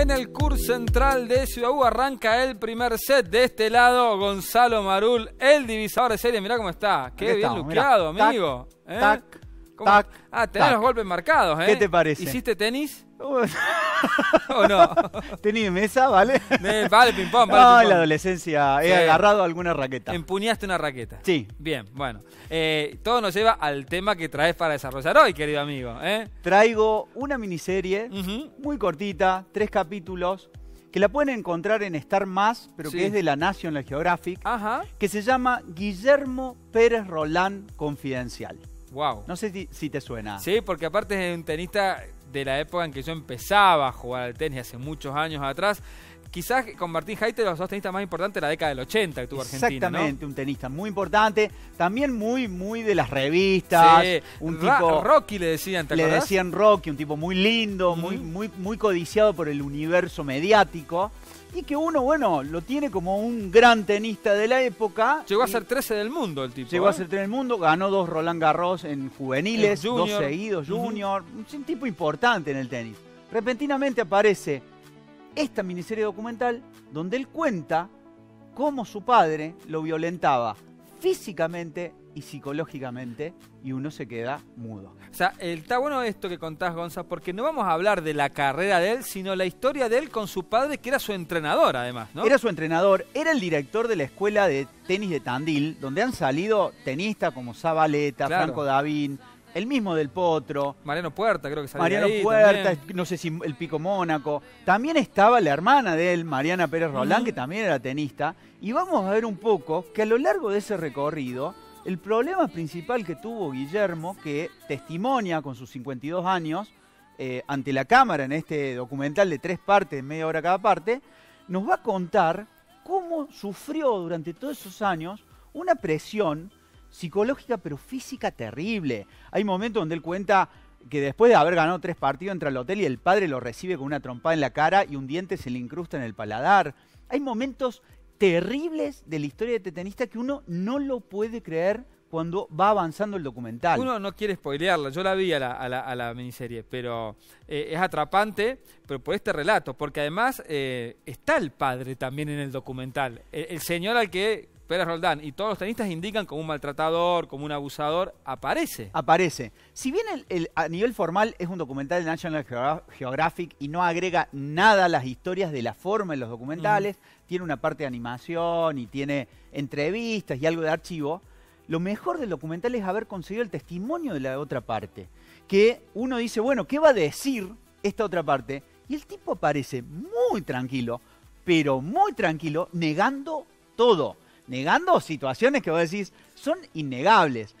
En el curso central de Ciudad U arranca el primer set. De este lado, Gonzalo Marul, el divisador de serie. Mirá cómo está. Qué Aquí bien estamos, luqueado, mirá. amigo. ¿eh? Tac, ¿Cómo? tac, Ah, tenés tac. los golpes marcados, ¿eh? ¿Qué te parece? ¿Hiciste tenis o no? Tenis de mesa, ¿vale? Vale, ping-pong, No, vale, en la ping-pong. adolescencia he Sí. agarrado alguna raqueta. Empuñaste una raqueta. Sí. Bien, bueno. Eh, todo nos lleva al tema que traes para desarrollar hoy, querido amigo. ¿eh? Traigo una miniserie muy cortita, tres capítulos, que la pueden encontrar en Star Más, pero Sí. que es de la National Geographic, Ajá. que se llama Guillermo Pérez Rolán Confidencial. Wow. No sé si, si te suena. Sí, porque aparte es un tenista de la época en que yo empezaba a jugar al tenis hace muchos años atrás. Quizás con Martín Heiter los dos tenistas más importantes de la década del 80 que tuvo Argentina. Exactamente, un tenista muy importante, también muy, muy de las revistas, Sí. un Ra- tipo... Rocky le decían, ¿te le acordás? decían Rocky, un tipo muy lindo, muy, muy, muy codiciado por el universo mediático, y que uno, bueno, lo tiene como un gran tenista de la época. Llegó a ser 13 del mundo el tipo. Llegó a ¿eh? ser tres del mundo, ganó dos Roland Garros en juveniles, En dos seguidos, junior, un tipo importante en el tenis. Repentinamente aparece esta miniserie documental donde él cuenta cómo su padre lo violentaba físicamente y psicológicamente y uno se queda mudo. O sea, está bueno esto que contás, Gonza, porque no vamos a hablar de la carrera de él, sino la historia de él con su padre, que era su entrenador, además, ¿no? Era su entrenador, era el director de la escuela de tenis de Tandil, donde han salido tenistas como Zabaleta, Claro. Franco Davín, el mismo del Potro, Mariano Puerta, creo que salió Mariano ahí Puerta, también. no sé si el Pico Mónaco. También estaba la hermana de él, Mariana Pérez Rolán, Ujú. que también era tenista. Y vamos a ver un poco que a lo largo de ese recorrido, el problema principal que tuvo Guillermo, que testimonia con sus 52 años eh, ante la cámara en este documental de tres partes, media hora cada parte, nos va a contar cómo sufrió durante todos esos años una presión psicológica pero física terrible. Hay momentos donde él cuenta que después de haber ganado tres partidos entra al hotel y el padre lo recibe con una trompada en la cara y un diente se le incrusta en el paladar. Hay momentos terribles de la historia de tenista que uno no lo puede creer cuando va avanzando el documental. Uno no quiere spoilearla, yo la vi a la, a la- miniserie, pero eh, es atrapante, pero por este relato, porque además eh, está el padre también en el documental. El señor al que Pérez Roldán y todos los tenistas indican como un maltratador, como un abusador, aparece. aparece. Si bien el- el- a nivel formal es un documental de National Geogra- Geographic y no agrega nada a las historias de la forma en los documentales, tiene una parte de animación y tiene entrevistas y algo de archivo, lo mejor del documental es haber conseguido el testimonio de la otra parte. Que uno dice, bueno, ¿qué va a decir esta otra parte? Y el tipo aparece muy tranquilo, pero muy tranquilo, negando todo. Negando situaciones que vos decís son innegables.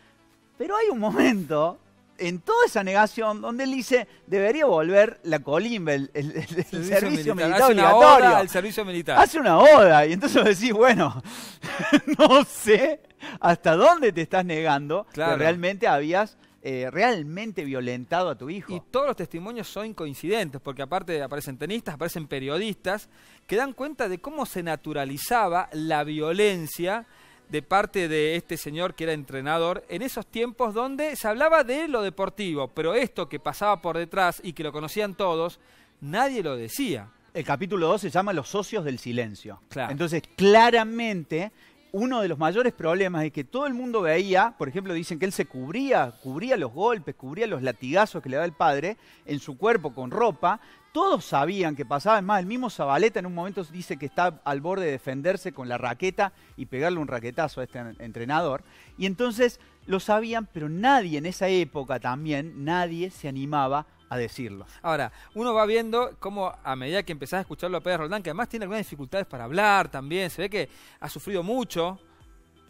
Pero hay un momento en toda esa negación donde él dice debería volver la colimba, el, el- el- el servicio, militar, Hace una obligatorio. oda al servicio militar. Hace una oda y entonces vos decís, bueno, no sé hasta dónde te estás negando Claro. que realmente habías eh, realmente violentado a tu hijo. Y todos los testimonios son coincidentes, porque aparte aparecen tenistas, aparecen periodistas, que dan cuenta de cómo se naturalizaba la violencia de parte de este señor que era entrenador en esos tiempos donde se hablaba de lo deportivo, pero esto que pasaba por detrás y que lo conocían todos, nadie lo decía. El capítulo 2 se llama Los socios del silencio. Claro. Entonces, claramente, uno de los mayores problemas es que todo el mundo veía, por ejemplo, dicen que él se cubría, cubría los golpes, cubría los latigazos que le da el padre en su cuerpo con ropa. Todos sabían que pasaba, es más, el mismo Zabaleta en un momento dice que está al borde de defenderse con la raqueta y pegarle un raquetazo a este en- entrenador. Y entonces lo sabían, pero nadie en esa época también, nadie se animaba a decirlo. Ahora, uno va viendo cómo a medida que empezás a escucharlo a Pedro Roldán, que además tiene algunas dificultades para hablar también, se ve que ha sufrido mucho,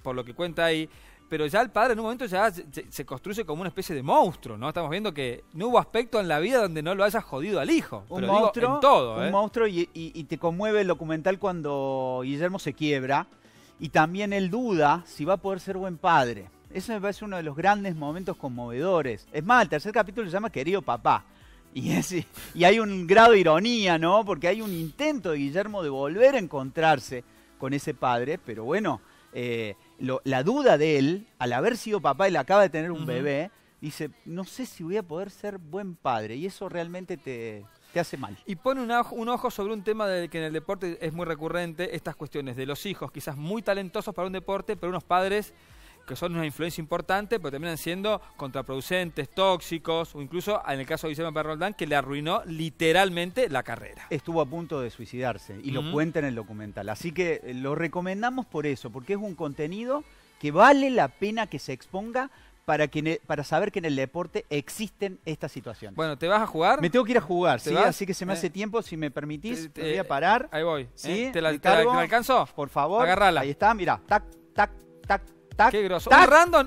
por lo que cuenta ahí, pero ya el padre en un momento ya se, construye como una especie de monstruo, ¿no? Estamos viendo que no hubo aspecto en la vida donde no lo haya jodido al hijo, un pero digo, monstruo, en todo, un ¿eh? monstruo y, y- y te conmueve el documental cuando Guillermo se quiebra y también él duda si va a poder ser buen padre. Eso me parece uno de los grandes momentos conmovedores. Es más, el tercer capítulo se llama Querido Papá. Y, es- y hay un grado de ironía, ¿no? Porque hay un intento de Guillermo de volver a encontrarse con ese padre, pero bueno, eh, lo- la duda de él, al haber sido papá, él acaba de tener un bebé, dice, no sé si voy a poder ser buen padre. Y eso realmente te, te hace mal. Y pone un ojo, un ojo sobre un tema de que en el deporte es muy recurrente, estas cuestiones de los hijos, quizás muy talentosos para un deporte, pero unos padres que son una influencia importante, pero terminan siendo contraproducentes, tóxicos, o incluso en el caso de Guillermo Perroldán, que le arruinó literalmente la carrera. Estuvo a punto de suicidarse y lo cuenta en el documental. Así que eh, lo recomendamos por eso, porque es un contenido que vale la pena que se exponga para, que e- para saber que en el deporte existen estas situaciones. Bueno, ¿te vas a jugar? me tengo que ir a jugar, ¿Te ¿sí? vas? así que se me Eh. hace tiempo, si me permitís, Te- voy a parar. Ahí voy. ¿Sí? ¿eh? ¿Te, la, me te la- cargo. te la alcanzo? Por favor. Agarrala. Ahí está, mira, tac, tac, tac, tac. Qué grosso. tac. Un random.